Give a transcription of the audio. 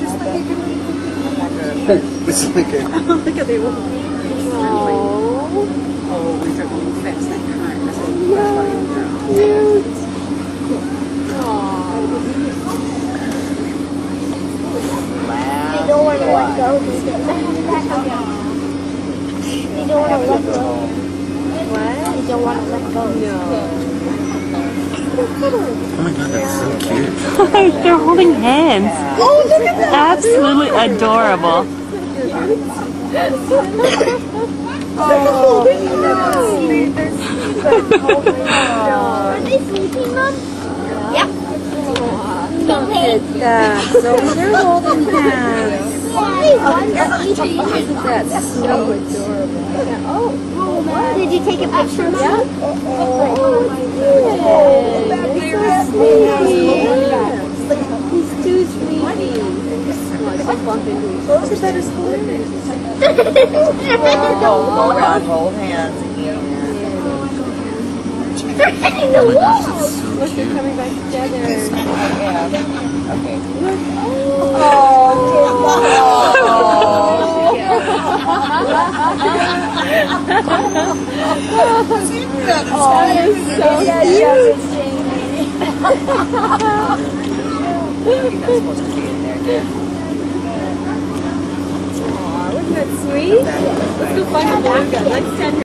Just like a. Look at they will. Oh, Oh, that current. That's what cute. You don't want to let go. You don't want to let go. What? You don't want to let go. No. Oh my god, that's so. They're holding hands. Oh, look at that. Absolutely adorable. Oh, sweet. They're sweet. Are they sleeping, Mom? Yep. Look at that. So they're holding hands. That's so adorable. Oh, Did you take a picture, Mom? oh, they're so Those are better school. Go around, hold hands again. Look, they're coming back together. Yeah. Okay. Oh, oh, You're not supposed to be in there. Sweet. Let's go find a gun. Let's send